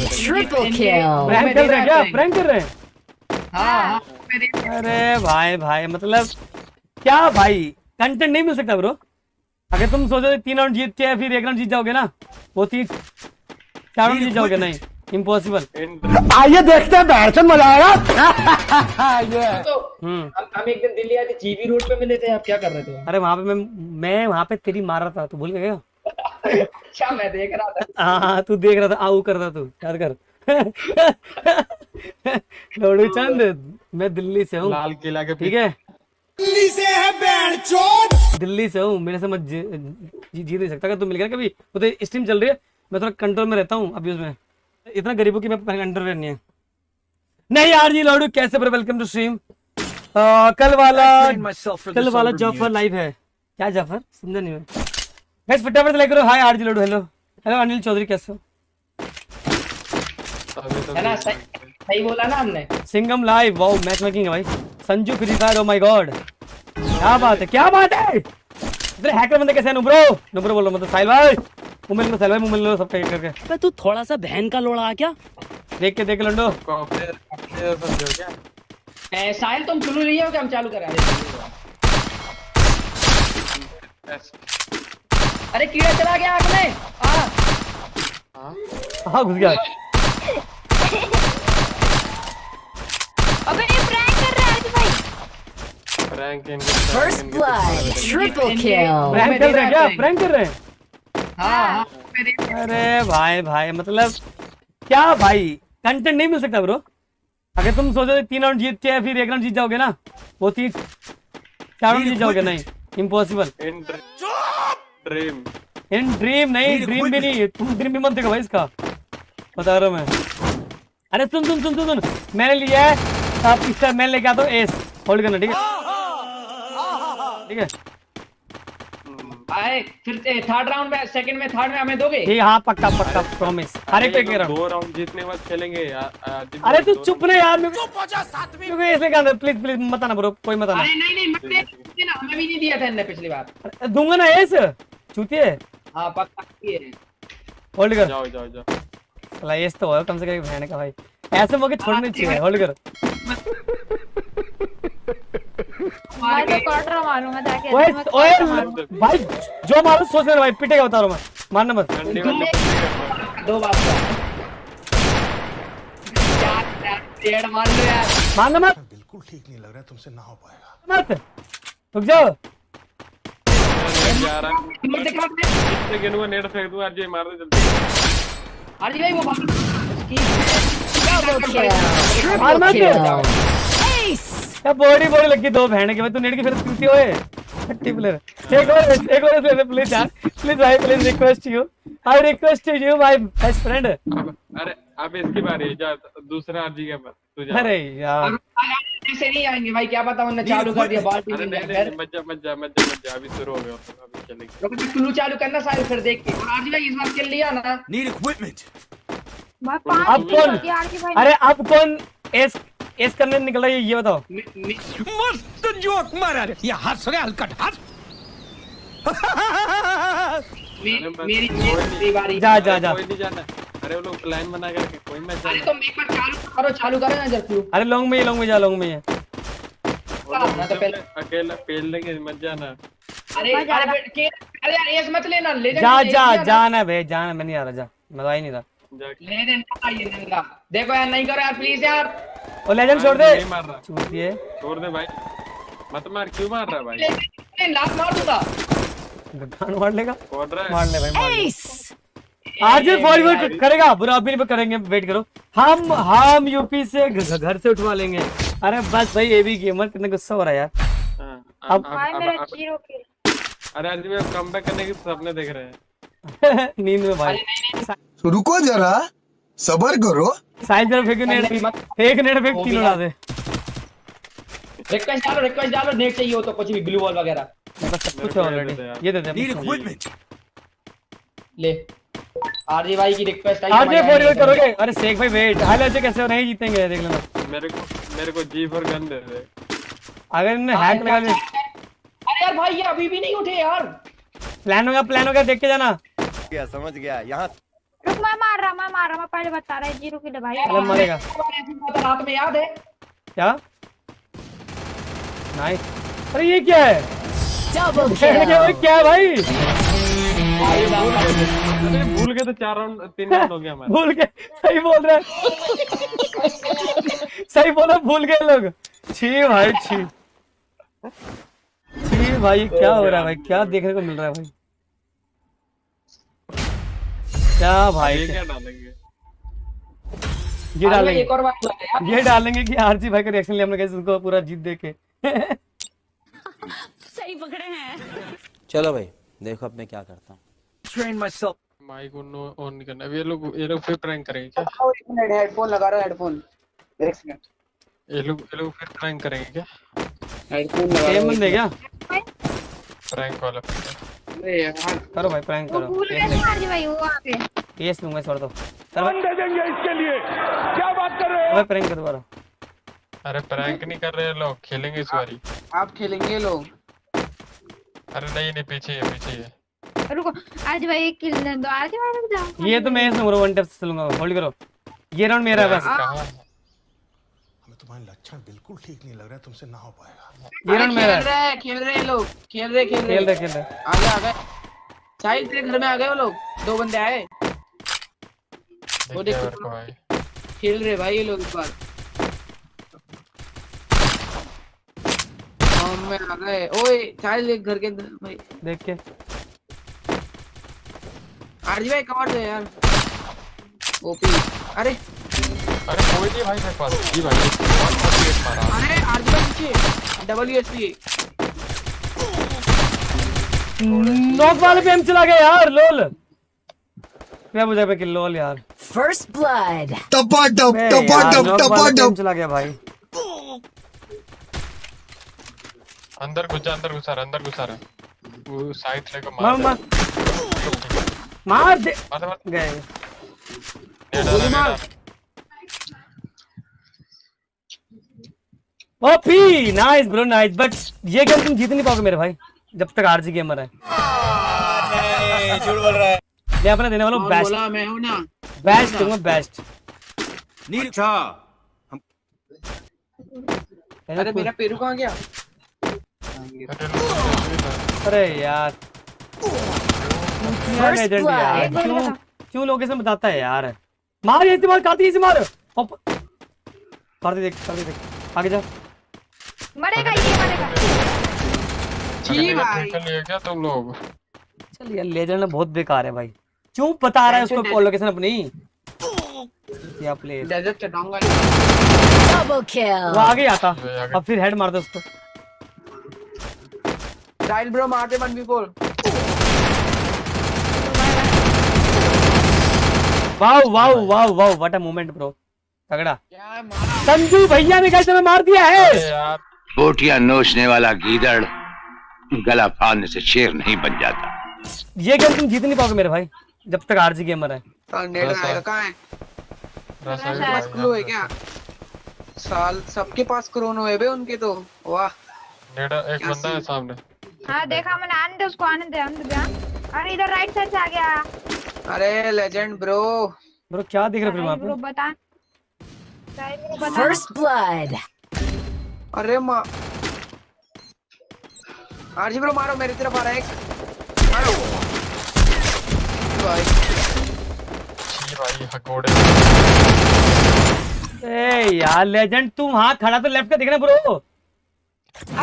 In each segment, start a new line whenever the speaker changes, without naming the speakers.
Triple kill.
Prank कर रहे हैं क्या? प्रैंक कर रहे हैं।
हाँ हाँ मैं देख रहा
अरे भाई भाई मतलब क्या भाई? कंटेंट नहीं मिल सकता ब्रो अगर तुम सोचो तीन राउंड जीत के फिर एक राउंड जीत जाओगे ना वो तीन चार राउंड जीत जाओगे नहीं इम्पॉसिबल
आइए देखते हैं बैठन मज़ा आएगा
तो
हम्म।
हम हम एक दिन दिल्ली आए थे जीबी रोड पे मिले थे आप क्या कर रहे थे?
अरे वहाँ पे मैं मैं वहाँ पे तेरी मार रहा था तू भूल गया क्या?
अच्छा मैं देख रहा था?
हाँ हाँ तू देख रहा था आऊ कर रहा तू याद कर। लोडू चंद मैं दिल्ली से हूँ।
लाल किला के
ठीक है? दिल्ली से है दिल्ली से हूँ मेरे से मत जी, जी, जीत नहीं सकता। अगर तू मिल गया कभी वो तो स्ट्रीम चल रही है। मैं थोड़ा कंट्रोल में रहता हूँ अभी उसमें। इतना गरीब गरीबों की मैं अंडरवेयर नहीं है। नहीं यार जी लॉडू कैसे पर वेलकम टू स्ट्रीम कल वाला कल वाला जाफ़र लाइव है। क्या जाफ़र समझा नहीं मैं। गाइस फटाफट लाइक करो। हाय आरजी लॉडू हेलो हेलो अनिल चौधरी कैसे हो?
तो
है ना सही बोला ना हमने।
Singham live wow match making है भाई। Sanju free fire oh my god क्या बात है क्या बात है? इतने हैकर बंदे कैसे हैं नुब्रो? नुब्रो बोलो मतलब साहिल भाई। मुंबई लो साहिल भाई मुंबई लो सबका एक करके।
अबे तू थोड़ा सा बहन का लोड़ा आ क्या?
देख के देख के लंडो
कॉपी कॉपी समझो क्या
ए, साहिल तुम शुरू लिए हो कि हम चालू करा।
ऐस-
अरे कीड़ा चला गया आग में। हाँ।
हाँ
हाँ घुस गया।
अबे ये प्रैंक कर रहा है आज भाई।
रैंक इनके
First blood. Triple kill.
Prank कर रहे हैं क्या? प्रैंक कर रहे हैं?
हाँ हाँ देख
अरे भाई भाई मतलब क्या भाई? कंटेंट नहीं मिल सकता ब्रो अगर तुम सोचो तीन राउंड जीत के फिर एक राउंड जीत जाओगे ना वो तीन चार राउंड जीत जाओगे नहीं इम्पॉसिबल
ड्रीम
इन ड्रीम नहीं ड्रीम भी नहीं तुम ड्रीम भी मत देखो भाई इसका। बता रहा हूँ मैं। अरे सुन सुन सुन सुन सुन। मैंने लिया है अब पिस्टल मैंने लेके आता हूँ एस होल्ड करना ठीक है? ठीक है?
आए फिर थर्ड राउंड में सेकंड में थर्ड में हमें दोगे?
ठीक है हाँ पक्का पक्का प्रॉमिस हर एक पे एक राउंड
दो राउंड जीतने के बाद खेलेंगे यार
अरे
में
तू चुप ना यार मेरे को मेरे को इसलिए कहना प्लीज़ प्लीज़ मत आना ब्रो कोई मत आना।
अरे नहीं नहीं मत दे दे ना हमें भी नहीं दिया था इनने पिछली बार।
दूँगा ना एस चूतिए।
हाँ पक्का ये है।
होल्ड कर।
जाओ जाओ जाओ।
साला एस तो हो कम से कम बहन का भाई। ऐसे मौके छोड़ने चाहिए होल्ड कर।
मार के
क्वार्टर मारूँगा जाके
ओए
मैं
ओए भाई जो मारो सोच लेना भाई पिटेगा बता रहा हूँ मैं। मारना मत।
दो बार का
मारना मत।
बिल्कुल ठीक नहीं लग रहा है तुमसे ना हो पाएगा।
मत। रुक जाओ।
जा रहा है।
दिखा दे।
इससे गिनूँगा नेट फेंक दूँगा आज मार दे जल्दी।
अरे भाई वो बात
Double kill.
मार
Triple
मत
kill. Ace.
क्या बॉडी बॉडी लगी दो बहन के भाई तू नेट की फिर होए। हट्टी प्लेयर एक और एक और ले प्लीज़ यार। प्लीज़ भाई please request you I request you my best friend
अरे अब इसकी बारी जा दूसरा आरजी के पास तू जा।
अरे यार।
ऐसे नहीं आएँगे भाई क्या पता उन्होंने चालू कर दिया बाल्टी
अरे
में
नहीं नहीं मत जा मत जा मत जा मत जा अभी शुरू हो गया अभी चलेंगे
रुक जा, कुल्लू चालू करना सारे फिर देख के। और आरजी भाई इस बार खेल लिया ना।
भाई पाँच
अब कौन? अरे अब कौन एस एस करने निकल रहा है ये बताओ।
मे- मे- मे-
अरे बस,
मेरी
कोई नहीं।
मेरी बारी।
जा जा जा।
कोई नहीं जाना। अरे वो लोग प्लान बना करके कोई मैच
अरे तुम एक बार चालू करो चालू करो ना जब तू।
अरे लॉन्ग में ही लॉन्ग में जा लॉन्ग में है।
ना तो पहले
अकेला पेल लेंगे मत जाना।
अरे अरे के- अरे यार एस मत लेना ले
जा जा जाना भाई जाना मैं नहीं आ रहा जा। मैं आ ही नहीं रहा।
ले देना ये नंगा देखो यार नहीं करो यार प्लीज़ यार।
ओ लेजेंड छोड़ दे।
नहीं मार रहा।
चूतिए
छोड़ दे भाई। मत मार क्यों मार रहा भाई?
ले- ले, मार दूँगा।
गान मार लेगा।
छोड़ रहा है।
मार ले भाई मार ले। ये फॉरवर्ड करेगा बुरा अभी नहीं करेंगे वेट करो। हम हम यूपी से घर से उठवा लेंगे। अरे बस भाई ये भी गेमर कितना गुस्सा हो रहा है यार।
हाँ,
अब-
अब-
भाई मेरा ज़ीरो किल
अरे आज भी अब कम करने के सपने देख रहे हैं।
नींद में भाई।
रुको जरा सबर करो।
साइड जरा फेंक नेट फेंक नेट फेंक तीन उड़ा दे।
रिक्वेस्ट डालो रिक्वेस्ट डालो नेट चाहिए हो तो कुछ भी ब्लू बॉल वगैरह।
पास सब कुछ है
को ये
ऑलरेडी
दे दे
दे। दे
ले। आरजी भाई की रिक्वेस्ट आई
आज ये
हमारी
फॉरवर्ड
आई नहीं
करोगे? अरे शेख भाई वेट हाल अच्छे कैसे हो नहीं जीतेंगे देख लेना
मेरे को मेरे को जी फॉर गन दे दे।
अगर इन्हें हैक लगा दे
अरे यार भाई ये अभी भी नहीं उठे यार।
प्लान होगा प्लान होगा देख के जाना।
गया समझ गया यहाँ
रुक मैं मार रहा मैं मार रहा मैं पहले बता रहा है ज़ीरो की भाई
अरे मरेगा।
रात में याद है।
क्या? नाइस अरे ये क्या है? क्या है भाई?
भूल गए तो चार राउंड तीन राउंड हो गया हमारा।
भूल गए सही बोल रहे सही बोला भूल गए लोग। छी भाई छी। छी भाई क्या हो रहा है भाई? क्या देखने को मिल रहा है भाई? क्या भाई
ये क्या? डालेंगे?
ये डालेंगे।
एक और बात हुआ यार
ये डालेंगे कि आरजी भाई का रिएक्शन ले हमने कैसे उनको पूरा जीत दे के।
सही पकड़े हैं।
चलो भाई देखो अब मैं क्या करता हूँ।
माइक ऑन ऑन नहीं करना। ये लोग ये लोग फिर प्रैंक करेंगे क्या?
एक मिनट हेडफोन लगा रहा हेडफोन एक सेकंड
ये लोग ये लोग फिर प्रैंक करेंगे क्या?
हेडफोन लगा
गेम बंद है क्या?
प्रैंक वाला।
अरे यार।
करो भाई प्रैंक करो।
भूल गए आरजी भाई वो वहाँ पे।
एस दूँगा छोड़ दो। भाई।
दे देंगे इसके लिए। क्या बात कर रहे
भाई प्रैंक दोबारा।
अरे प्रैंक नहीं कर रहे लोग। खेलेंगे इस बारी।
आप खेलेंगे लोग।
अरे नहीं नहीं पीछे है पीछे है।
रुको आरजी भाई एक किल दे दो आरजी भाई जाओ
ये तो मैं ऐसे वन टैप से चलूँगा होल्ड करो। ये राउंड मेरा है बस।
कहाँ है?
हमें तुम्हारे लक्षण बिल्कुल ठीक नहीं लग रहा तुमसे ना हो पाएगा।
ये राउंड मेरा है
खेल रहे हैं लोग खेल रहे खेल रहे
खेल
रहे
खेल रहे।
आ गए आ गए साहिल तेरे घर में आ गए वो लोग दो बंदे आए। वो
देखो। भाई।
खेल रहे भाई ये लोग इस बार। में आ गए। ओए साहिल देख घर के अंदर भाई।
देख के।
आरजी भाई कवर दे यार। ओपी अरे।
अरे कोई नहीं भाई मेरे पास। जी भाई मारा।
अरे आरजी भाई पीछे डबल
नॉक वाले पे हम चला गया यार लोल। क्या बुझा पे कि लोल यार।
फ़र्स्ट ब्लड
बे यार, knock वाले पे हम चला गया भाई।
अंदर घुस जा अंदर घुसा रहा अंदर घुसा रहा वो साइड लेकर
मार
मार
दे। गए। OP nice bro nice but ये गेम तुम जीत नहीं पाओगे मेरे भाई जब तक आरजी गेमर है
झूठ बोल रहा है।
मैं अपना देने वाला हूँ बेस्ट
बोला मैं हूँ ना।
बेस्ट दूँगा बेस्ट
अच्छा
अरे मेरा पेरू कहाँ गया?
अरे
यार। क्यों? क्यों क्यों लोकेशन बताता है यार? मार ये मार कार्तिक इसे मार। ओप कार्तिक देख कार्तिक देख। आगे जा।
मरेगा ये मरेगा।
जी भाई।
कर लिए क्या तुम लोग?
चल यार लेजेंड बहुत बेकार है भाई। क्यों बता रहा है उसको लोकेशन अपनी? क्या प्ले
डेजर्ट चटाऊँगा
डबल किल
वो आगे आता। अब फिर हेड मार दे उसको।
साहिल ब्रो मारते 1v4
wow wow wow wow what a moment bro तगड़ा।
क्या
संजू भैया ने कैसे में मार दिया है।
बोटियाँ नोचने वाला गीदड़ गला फाड़ने से शेर नहीं बन जाता।
ये गेम तुम जीत नहीं पाओगे मेरे भाई जब तक आरजी गेमर है।
साल। है? सबके पास क्लो है क्या? साल सबके पास क्रोनो है बे उनके तो। वाह।
नेड़ा एक बंदा है सामने।
हाँ देखा मैंने आने दे उसको आने दे आने दे। अरे इधर राइट साइड से आ गया।
अरे लेजेंड ब्रो
ब्रो क्या दिख रहे हो फिर वहाँ
ब्रो
पे
बता ब्रो बता।
फ़र्स्ट ब्लड
अरे माँ आरजी ब्रो मारो मेरी तरफ़ आ रहा है एक। मारो। भाई।
छी भाई हकोड़े
ए यार लेजेंड तू वहाँ खड़ा तो लेफ़्ट का देखना ब्रो।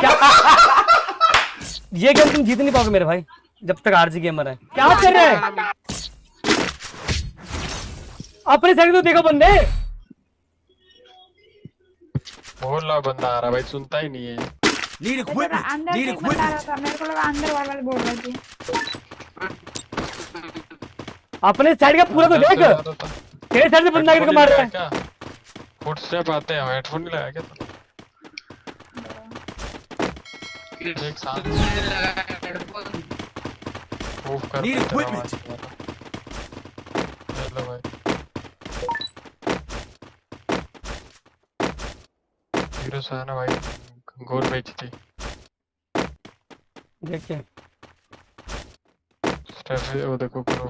क्या ये गेम तुम जीत नहीं पाओगे मेरे भाई जब तक आरजी गेमर है। क्या कर रहे हैं? अपने साइड तो देखो बंदे।
बोल रहा बंदा आ रहा भाई सुनता ही नहीं है।
एक बता रहा था मेरे को लगा अंदर वाला बोल रही थी
अपने साइड का पूरा तो देख। तेरे साइड से बंदा
हेडफोन
मार रहा है?
लगाया क्या? फुटस्टेप आते हैं हेडफोन नहीं लगाया क्या एक साथ। मूव कर
Need
तेरा
equipment.
आवाज़ आ रहा। भाई। हीरो से है ना भाई? गोल बेचती
देखिए।
स्टेप वो देखो प्रो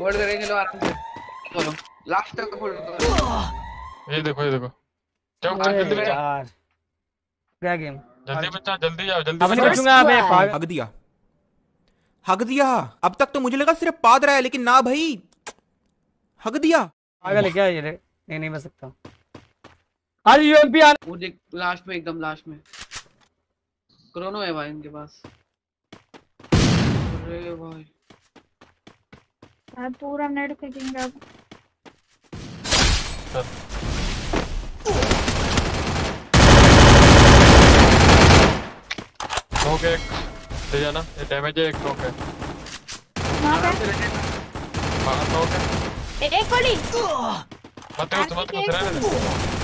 होल्ड करेंगे लो आराम से चलो लास्ट तक होल्ड करो।
ये देखो ये देखो। जाओ
अरे
जल्दी बचा।
यार। क्या गेम
जल्दी बचा जल्दी जाओ जल्दी
अब नहीं बचूँगा अबे
हक दिया। हक दिया। अब तक तो मुझे लगा सिर्फ़ पाद रहा है लेकिन ना भाई। हक दिया।
पागल है क्या ये रे? नहीं नहीं बच सकता। आज यूएमपी आना
वो देख लास्ट में एकदम लास्ट में। क्रोनो है भाई इनके पास। अरे भाई।
यार पूरा नेट फेंकेंगे अब।
नॉक एक ले जाना। ये डैमेज है एक नॉक है।
वहाँ पे?
हाँ नॉक है।
एक गोली।
मत मत मत मत रहने दे।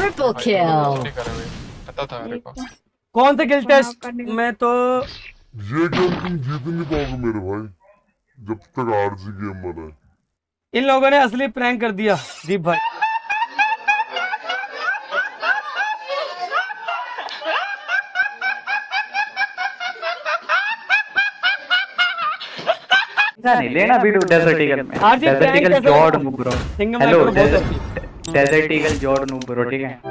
Triple
भाई,
kill.
नहीं करे भाई पता था मेरे को।
कौन सा किल टेस्ट मैं तो
ये गेम तुम जीत नहीं पाओगे मेरे भाई जब तक आरसी गेम बना है
इन लोगों ने असली प्रैंक कर दिया दीप भाई।
नहीं लेना वीडियो डेजर्ट ईगल में। Desert
prank
जॉर्ड bro
Singham
hello desert eagle Jordan ऊपर ठीक है?